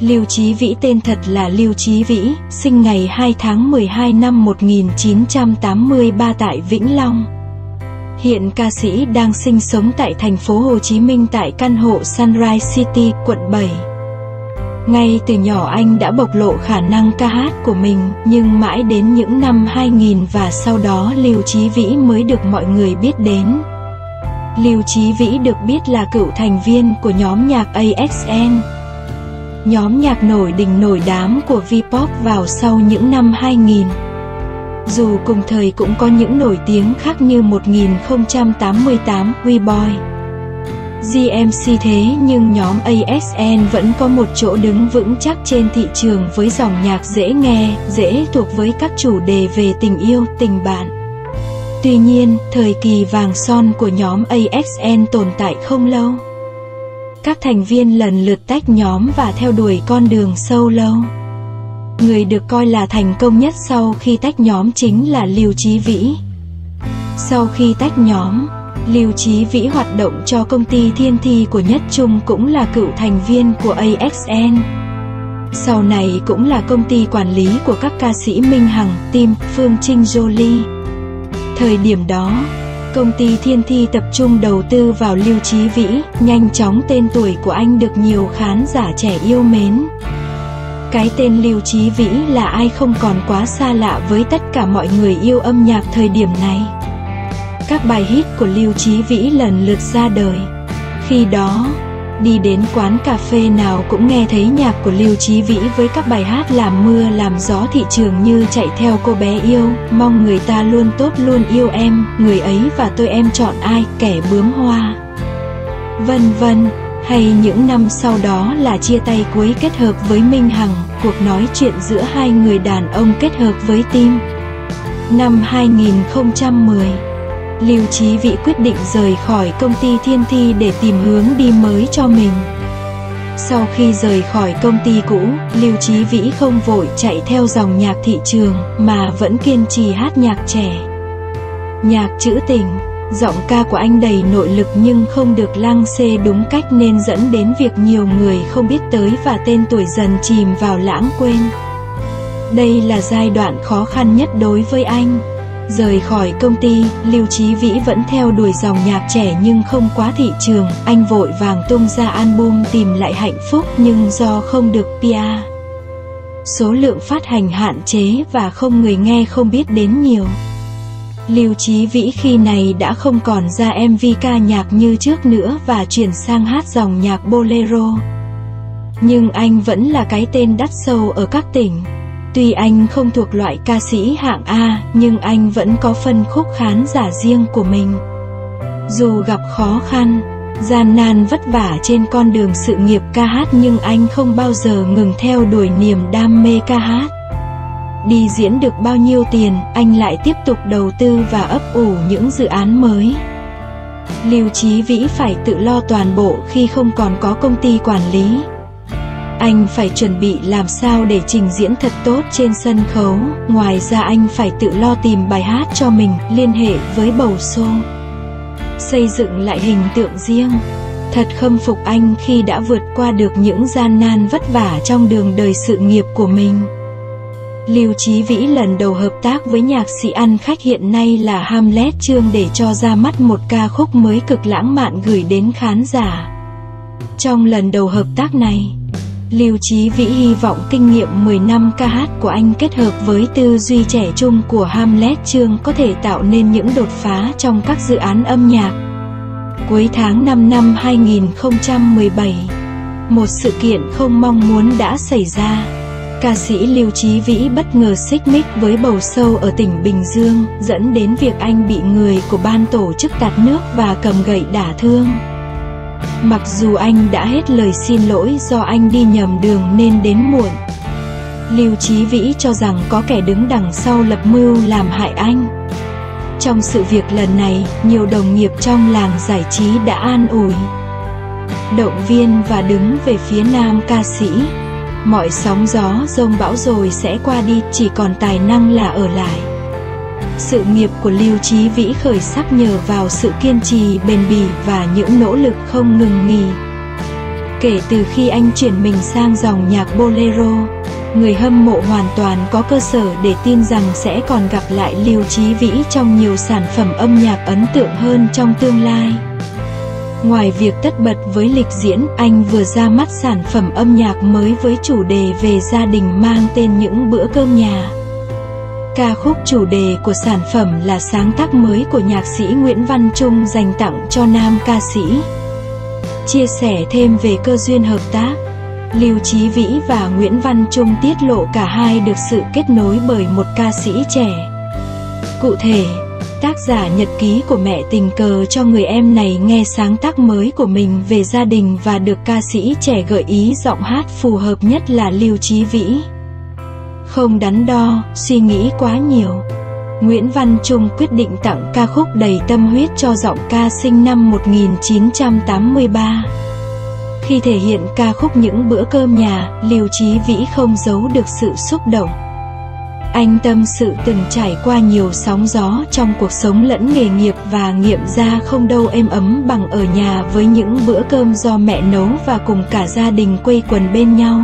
Lưu Chí Vĩ tên thật là Lưu Chí Vĩ, sinh ngày 2 tháng 12 năm 1983 tại Vĩnh Long. Hiện ca sĩ đang sinh sống tại thành phố Hồ Chí Minh tại căn hộ Sunrise City, quận 7. Ngay từ nhỏ anh đã bộc lộ khả năng ca hát của mình, nhưng mãi đến những năm 2000 và sau đó Lưu Chí Vĩ mới được mọi người biết đến. Lưu Chí Vĩ được biết là cựu thành viên của nhóm nhạc AXN. Nhóm nhạc nổi đình nổi đám của V-pop vào sau những năm 2000. Dù cùng thời cũng có những nổi tiếng khác như 1088 WeBoy. GMC thế nhưng nhóm ASN vẫn có một chỗ đứng vững chắc trên thị trường với dòng nhạc dễ nghe, dễ thuộc với các chủ đề về tình yêu, tình bạn. Tuy nhiên, thời kỳ vàng son của nhóm ASN tồn tại không lâu. Các thành viên lần lượt tách nhóm và theo đuổi con đường sâu lâu Người được coi là thành công nhất sau khi tách nhóm chính là Lưu Chí Vĩ. Sau khi tách nhóm, Lưu Chí Vĩ hoạt động cho công ty Thiên Thi của Nhất Trung cũng là cựu thành viên của AXN. Sau này cũng là công ty quản lý của các ca sĩ Minh Hằng, Tim, Phương Trinh Jolie. Thời điểm đó, công ty Thiên Thi tập trung đầu tư vào Lưu Chí Vĩ, nhanh chóng tên tuổi của anh được nhiều khán giả trẻ yêu mến. Cái tên Lưu Chí Vĩ là ai không còn quá xa lạ với tất cả mọi người yêu âm nhạc thời điểm này. Các bài hit của Lưu Chí Vĩ lần lượt ra đời. Khi đó, đi đến quán cà phê nào cũng nghe thấy nhạc của Lưu Chí Vĩ với các bài hát làm mưa làm gió thị trường như chạy theo cô bé yêu, mong người ta luôn tốt luôn yêu em, người ấy và tôi em chọn ai, kẻ bướm hoa. Vân vân, hay những năm sau đó là chia tay cuối kết hợp với Minh Hằng, cuộc nói chuyện giữa hai người đàn ông kết hợp với Tim. Năm 2010 Lưu Chí Vĩ quyết định rời khỏi công ty Thiên Thi để tìm hướng đi mới cho mình. Sau khi rời khỏi công ty cũ, Lưu Chí Vĩ không vội chạy theo dòng nhạc thị trường mà vẫn kiên trì hát nhạc trẻ. Nhạc trữ tình, giọng ca của anh đầy nội lực nhưng không được lăng xê đúng cách nên dẫn đến việc nhiều người không biết tới và tên tuổi dần chìm vào lãng quên. Đây là giai đoạn khó khăn nhất đối với anh. Rời khỏi công ty, Lưu Chí Vĩ vẫn theo đuổi dòng nhạc trẻ nhưng không quá thị trường, anh vội vàng tung ra album tìm lại hạnh phúc nhưng do không được PR. Số lượng phát hành hạn chế và không người nghe không biết đến nhiều. Lưu Chí Vĩ khi này đã không còn ra MV ca nhạc như trước nữa và chuyển sang hát dòng nhạc bolero. Nhưng anh vẫn là cái tên đắt sâu ở các tỉnh. Tuy anh không thuộc loại ca sĩ hạng A, nhưng anh vẫn có phân khúc khán giả riêng của mình. Dù gặp khó khăn, gian nan vất vả trên con đường sự nghiệp ca hát nhưng anh không bao giờ ngừng theo đuổi niềm đam mê ca hát. Đi diễn được bao nhiêu tiền, anh lại tiếp tục đầu tư và ấp ủ những dự án mới. Lưu Chí Vĩ phải tự lo toàn bộ khi không còn có công ty quản lý. Anh phải chuẩn bị làm sao để trình diễn thật tốt trên sân khấu, ngoài ra anh phải tự lo tìm bài hát cho mình, liên hệ với bầu xô. Xây dựng lại hình tượng riêng. Thật khâm phục anh khi đã vượt qua được những gian nan vất vả trong đường đời sự nghiệp của mình. Lưu Chí Vĩ lần đầu hợp tác với nhạc sĩ ăn khách hiện nay là Hamlet Trương để cho ra mắt một ca khúc mới cực lãng mạn gửi đến khán giả. Trong lần đầu hợp tác này, Lưu Chí Vĩ hy vọng kinh nghiệm 10 năm ca hát của anh kết hợp với tư duy trẻ trung của Hamlet Trương có thể tạo nên những đột phá trong các dự án âm nhạc. Cuối tháng 5 năm 2017, một sự kiện không mong muốn đã xảy ra. Ca sĩ Lưu Chí Vĩ bất ngờ xích mích với bầu sâu ở tỉnh Bình Dương, dẫn đến việc anh bị người của ban tổ chức tạt nước và cầm gậy đả thương. Mặc dù anh đã hết lời xin lỗi do anh đi nhầm đường nên đến muộn. Lưu Chí Vĩ cho rằng có kẻ đứng đằng sau lập mưu làm hại anh. Trong sự việc lần này, nhiều đồng nghiệp trong làng giải trí đã an ủi, động viên và đứng về phía nam ca sĩ. Mọi sóng gió rông bão rồi sẽ qua đi, chỉ còn tài năng là ở lại. Sự nghiệp của Lưu Chí Vĩ khởi sắc nhờ vào sự kiên trì bền bỉ và những nỗ lực không ngừng nghỉ. Kể từ khi anh chuyển mình sang dòng nhạc bolero, người hâm mộ hoàn toàn có cơ sở để tin rằng sẽ còn gặp lại Lưu Chí Vĩ trong nhiều sản phẩm âm nhạc ấn tượng hơn trong tương lai. Ngoài việc tất bật với lịch diễn, anh vừa ra mắt sản phẩm âm nhạc mới với chủ đề về gia đình mang tên Những bữa cơm nhà. Ca khúc chủ đề của sản phẩm là sáng tác mới của nhạc sĩ Nguyễn Văn Trung dành tặng cho nam ca sĩ. Chia sẻ thêm về cơ duyên hợp tác, Lưu Chí Vĩ và Nguyễn Văn Trung tiết lộ cả hai được sự kết nối bởi một ca sĩ trẻ. Cụ thể, tác giả nhật ký của mẹ tình cờ cho người em này nghe sáng tác mới của mình về gia đình và được ca sĩ trẻ gợi ý giọng hát phù hợp nhất là Lưu Chí Vĩ. Không đắn đo, suy nghĩ quá nhiều. Nguyễn Văn Trung quyết định tặng ca khúc đầy tâm huyết cho giọng ca sinh năm 1983. Khi thể hiện ca khúc Những bữa cơm nhà, Lưu Chí Vĩ không giấu được sự xúc động. Anh tâm sự từng trải qua nhiều sóng gió trong cuộc sống lẫn nghề nghiệp và nghiệm ra không đâu êm ấm bằng ở nhà với những bữa cơm do mẹ nấu và cùng cả gia đình quây quần bên nhau.